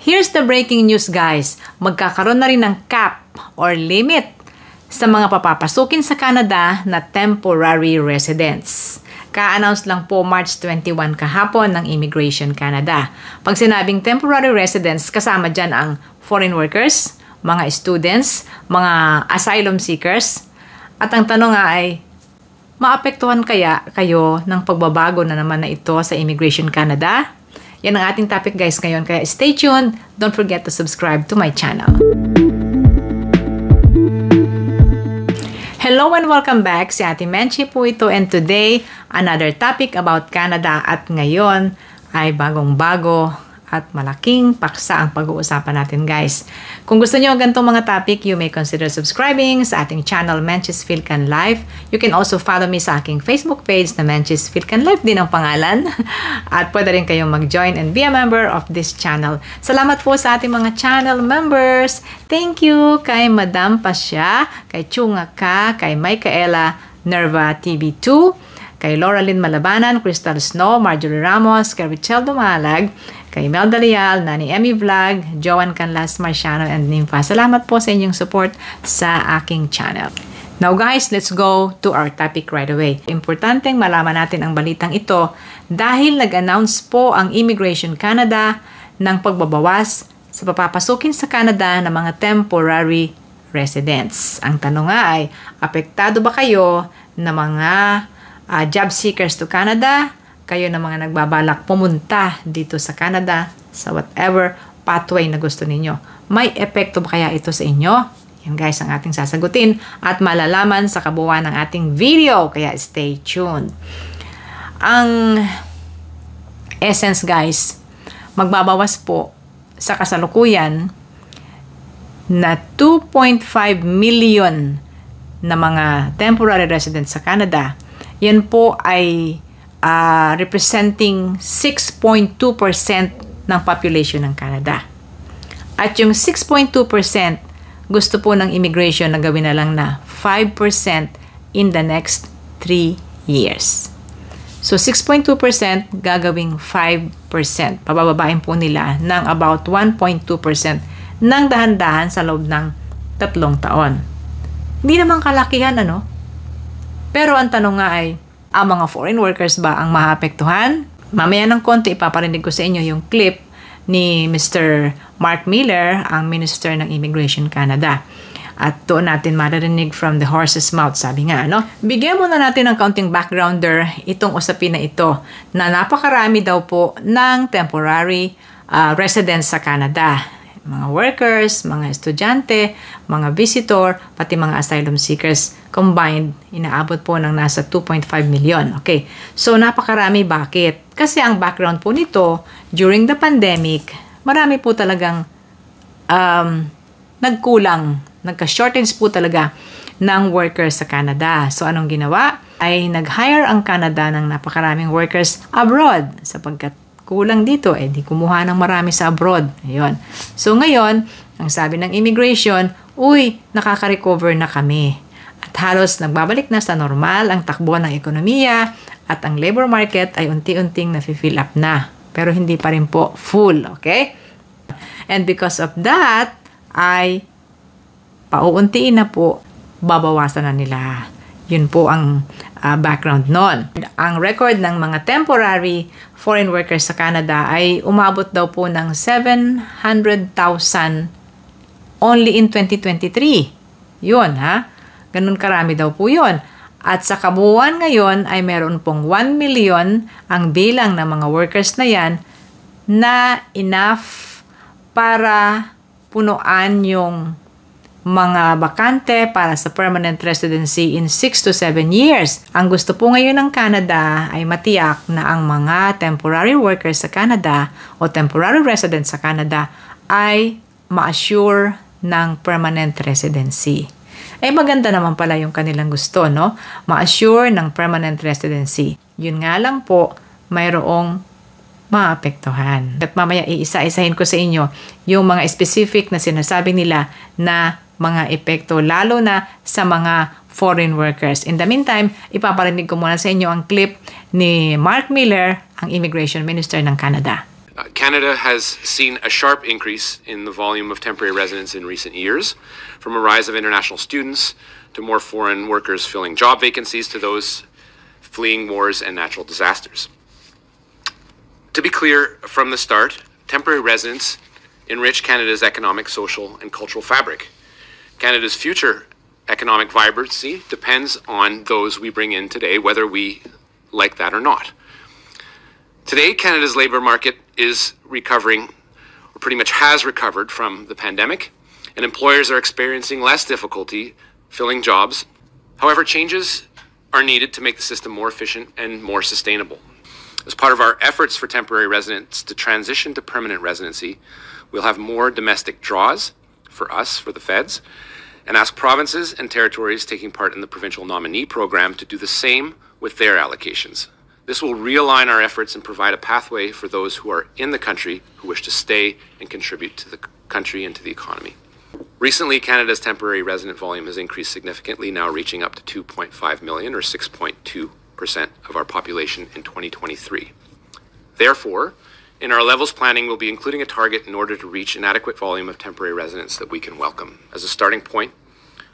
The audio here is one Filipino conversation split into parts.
Here's the breaking news guys. Magkakaroon na rin ng cap or limit sa mga papapasukin sa Canada na temporary residents. Ka-announce lang po March 21 kahapon ng Immigration Canada. Pag sinabing temporary residents, kasama dyan ang foreign workers, mga students, mga asylum seekers. At ang tanong nga ay, maapektuhan kaya kayo ng pagbabago na naman na ito sa Immigration Canada? Yan ang ating topic guys ngayon. Kaya stay tuned. Don't forget to subscribe to my channel. Hello and welcome back. Si Ate Menchi po ito and today, another topic about Canada at ngayon ay bagong-bago at malaking paksa ang pag-uusapan natin guys. Kung gusto nyo ganitong mga topic, you may consider subscribing sa ating channel Menches Philcan Live. You can also follow me sa aking Facebook page na Menches Philcan Live din ang pangalan. At pwede rin kayong mag-join and be a member of this channel. Salamat po sa ating mga channel members. Thank you kay Madam Pasya, kay Chunga Ka, kay Micaela Nerva TV2, kay Laura Lynn Malabanan, Crystal Snow, Marjorie Ramos, kay Richel Dumalag, kay Melda Leal, Nani Emmy Vlog, Joan Canlas Marciano, and Nympha. Salamat po sa inyong support sa aking channel. Now guys, let's go to our topic right away. Importanteng malaman natin ang balitang ito dahil nag-announce po ang Immigration Canada ng pagbabawas sa papapasukin sa Canada ng mga temporary residents. Ang tanong nga ay, apektado ba kayo ng mga uh, job seekers to Canada, kayo na mga nagbabalak pumunta dito sa Canada, sa whatever pathway na gusto ninyo. May epekto ba kaya ito sa inyo? Yan guys ang ating sasagutin at malalaman sa kabuuan ng ating video. Kaya stay tuned. Ang essence guys, magbabawas po sa kasalukuyan na 2.5 million na mga temporary residents sa Canada yan po ay uh, representing 6.2% ng population ng Canada. At yung 6.2% gusto po ng immigration na gawin na lang na 5% in the next 3 years. So 6.2% gagawing 5%. Pabababain po nila ng about 1.2% ng dahan-dahan sa loob ng tatlong taon. Hindi naman kalakihan ano? Pero ang tanong nga ay, ang mga foreign workers ba ang maapektuhan? Mamaya ng konti, ipaparinig ko sa inyo yung clip ni Mr. Mark Miller, ang Minister ng Immigration Canada. At doon natin maririnig from the horse's mouth, sabi nga, no? Bigyan muna natin ng counting backgrounder itong usapin na ito na napakarami daw po ng temporary uh, residents sa Canada mga workers, mga estudyante, mga visitor, pati mga asylum seekers combined, inaabot po ng nasa 2.5 million. Okay, so napakarami. Bakit? Kasi ang background po nito, during the pandemic, marami po talagang um, nagkulang, nagka-shortage po talaga ng workers sa Canada. So anong ginawa? Ay nag-hire ang Canada ng napakaraming workers abroad sapagkat kulang dito, eh di kumuha ng marami sa abroad. Ayun. So ngayon, ang sabi ng immigration, uy, nakaka-recover na kami. Halos nagbabalik na sa normal ang takbo ng ekonomiya at ang labor market ay unti-unting nafi-fill up na. Pero hindi pa rin po full, okay? And because of that, ay pauuntiin na po, babawasan na nila. Yun po ang uh, background nun. Ang record ng mga temporary foreign workers sa Canada ay umabot daw po ng 700,000 only in 2023. Yun ha. Ganun karami daw po yun. At sa kabuuan ngayon ay meron pong 1 million ang bilang ng mga workers na yan na enough para punuan yung mga bakante para sa permanent residency in 6 to 7 years. Ang gusto po ngayon ng Canada ay matiyak na ang mga temporary workers sa Canada o temporary residents sa Canada ay ma-assure ng permanent residency. Eh maganda naman pala yung kanilang gusto, no? Ma-assure ng permanent residency. Yun nga lang po, mayroong maapektuhan. At mamaya iisa-isahin ko sa inyo yung mga specific na sinasabi nila na mga epekto lalo na sa mga foreign workers. In the meantime, ipaparinig ko muna sa inyo ang clip ni Mark Miller, ang Immigration Minister ng Canada. Uh, Canada has seen a sharp increase in the volume of temporary residents in recent years, from a rise of international students to more foreign workers filling job vacancies to those fleeing wars and natural disasters. To be clear from the start, temporary residents enrich Canada's economic, social, and cultural fabric. Canada's future economic vibrancy depends on those we bring in today, whether we like that or not. Today, Canada's labour market is recovering, or pretty much has recovered from the pandemic, and employers are experiencing less difficulty filling jobs. However, changes are needed to make the system more efficient and more sustainable. As part of our efforts for temporary residents to transition to permanent residency, we'll have more domestic draws for us, for the feds, and ask provinces and territories taking part in the provincial nominee program to do the same with their allocations. This will realign our efforts and provide a pathway for those who are in the country who wish to stay and contribute to the country and to the economy. Recently, Canada's temporary resident volume has increased significantly, now reaching up to 2.5 million or 6.2% of our population in 2023. Therefore, in our levels planning, we'll be including a target in order to reach an adequate volume of temporary residents that we can welcome. As a starting point,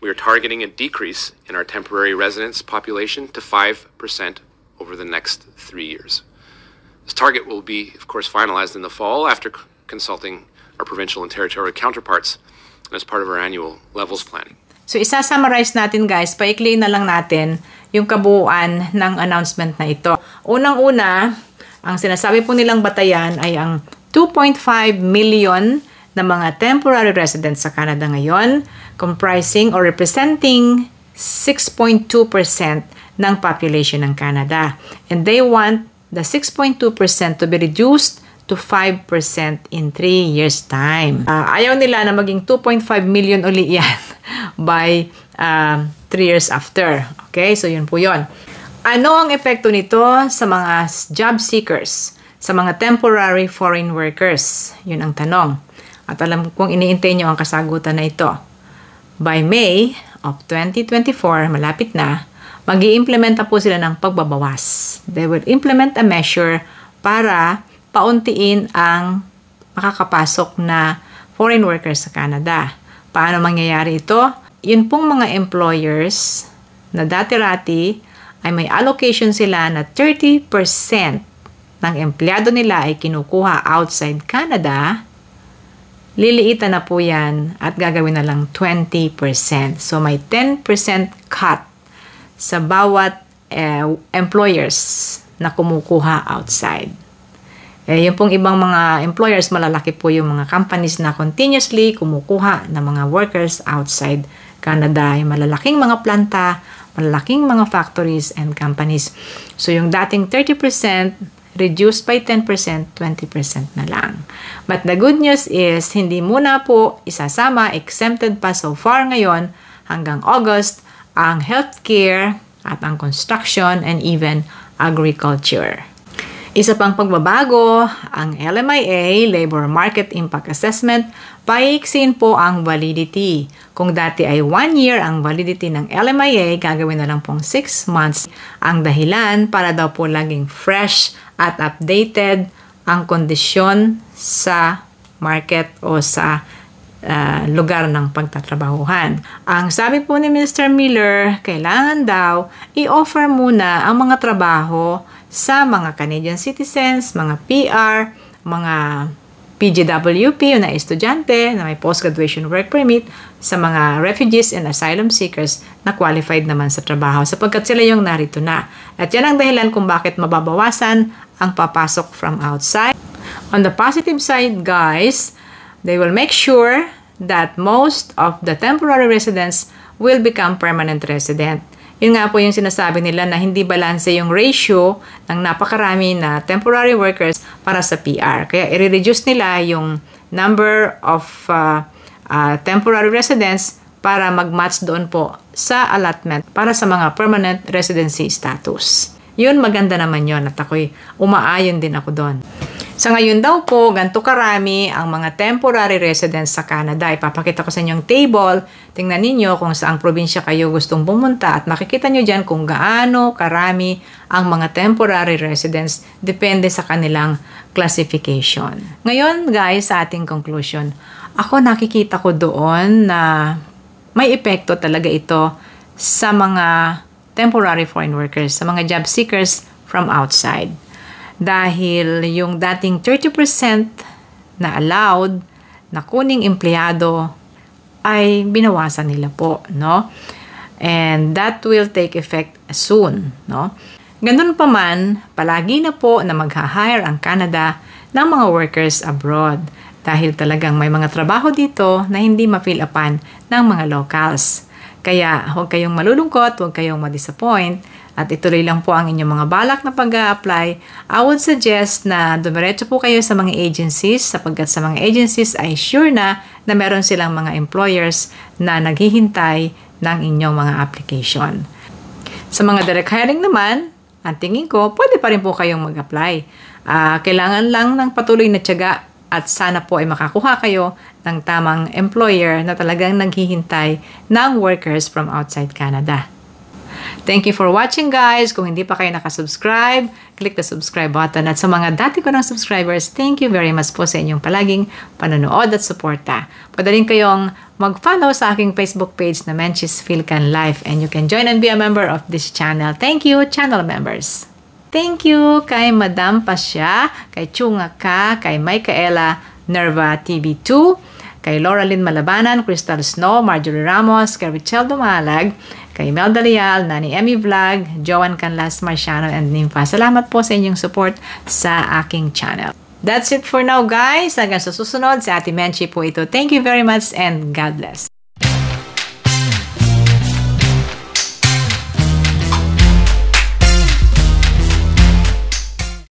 we are targeting a decrease in our temporary residents population to 5% over the next three years. This target will be, of course, finalized in the fall after consulting our provincial and territorial counterparts and as part of our annual levels planning. So isa-summarize natin guys, paikliin na lang natin yung kabuuan ng announcement na ito. Unang-una, ang sinasabi po nilang batayan ay ang 2.5 million na mga temporary residents sa Canada ngayon, comprising or representing 6.2% ng population ng Canada. And they want the 6.2% to be reduced to 5% in 3 years' time. Uh, ayaw nila na maging 2.5 million uli yan by 3 uh, years after. Okay, so yun po yun. Ano ang epekto nito sa mga job seekers, sa mga temporary foreign workers? Yun ang tanong. At alam kong iniintay nyo ang kasagutan na ito. By May of 2024, malapit na, mag implementa po sila ng pagbabawas. They will implement a measure para pauntiin ang makakapasok na foreign workers sa Canada. Paano mangyayari ito? Yun pong mga employers na dati-rati ay may allocation sila na 30% ng empleyado nila ay kinukuha outside Canada, liliitan na po yan at gagawin na lang 20%. So may 10% cut sa bawat uh, employers na kumukuha outside. Eh, yung pong ibang mga employers, malalaki po yung mga companies na continuously kumukuha ng mga workers outside Canada. Yung malalaking mga planta, malalaking mga factories and companies. So yung dating 30%, reduced by 10%, 20% na lang. But the good news is, hindi muna po isasama, exempted pa so far ngayon hanggang August, ang healthcare at ang construction and even agriculture. Isa pang pagbabago, ang LMIA, Labor Market Impact Assessment, paiksin po ang validity. Kung dati ay 1 year ang validity ng LMIA, gagawin na lang pong 6 months. Ang dahilan para daw po laging fresh at updated ang kondisyon sa market o sa uh, lugar ng pagtatrabahuhan. Ang sabi po ni Mr. Miller, kailangan daw i-offer muna ang mga trabaho sa mga Canadian citizens, mga PR, mga PGWP na estudyante na may post-graduation work permit sa mga refugees and asylum seekers na qualified naman sa trabaho sapagkat sila yung narito na. At yan ang dahilan kung bakit mababawasan ang papasok from outside. On the positive side, guys, They will make sure that most of the temporary residents will become permanent resident. Yun nga po yung sinasabi nila na hindi balanse yung ratio ng napakarami na temporary workers para sa PR. Kaya i-reduce nila yung number of uh, uh, temporary residents para mag-match doon po sa allotment para sa mga permanent residency status. Yun, maganda naman yon at ako'y umaayon din ako doon. Sa ngayon daw po, ganito karami ang mga temporary residents sa Canada. Ipapakita ko sa inyo ang table. Tingnan ninyo kung saang probinsya kayo gustong pumunta at makikita nyo dyan kung gaano karami ang mga temporary residents depende sa kanilang classification. Ngayon guys, sa ating conclusion, ako nakikita ko doon na may epekto talaga ito sa mga temporary foreign workers, sa mga job seekers from outside. Dahil yung dating 30% na allowed na kuning empleyado ay binawasan nila po, no? And that will take effect soon, no? Ganun pa man, palagi na po na mag-hire ang Canada ng mga workers abroad dahil talagang may mga trabaho dito na hindi ma-fill upan ng mga locals. Kaya huwag kayong malulungkot, huwag kayong ma-disappoint at ituloy lang po ang inyong mga balak na pag apply I would suggest na dumiretso po kayo sa mga agencies sapagkat sa mga agencies ay sure na na meron silang mga employers na naghihintay ng inyong mga application. Sa mga direct hiring naman, ang tingin ko, pwede pa rin po kayong mag-apply. Uh, kailangan lang ng patuloy na tiyaga at sana po ay makakuha kayo ng tamang employer na talagang naghihintay ng workers from outside Canada. Thank you for watching guys. Kung hindi pa kayo nakasubscribe, click the subscribe button. At sa mga dati ko ng subscribers, thank you very much po sa inyong palaging panonood at suporta. Rin kayong mag-follow sa aking Facebook page na Menchis Philcan Life and you can join and be a member of this channel. Thank you, channel members. Thank you kay Madam Pasya, kay Chunga Ka, kay Micaela Nerva TV2, kay Laura Malabanan, Crystal Snow, Marjorie Ramos, kay Richel Dumalag, kay Melda Leal, Nani Emmy Vlog, Joan Canlas Marciano, and Nympha. Salamat po sa inyong support sa aking channel. That's it for now guys. Hanggang sa susunod, sa Ate Menchi po ito. Thank you very much and God bless.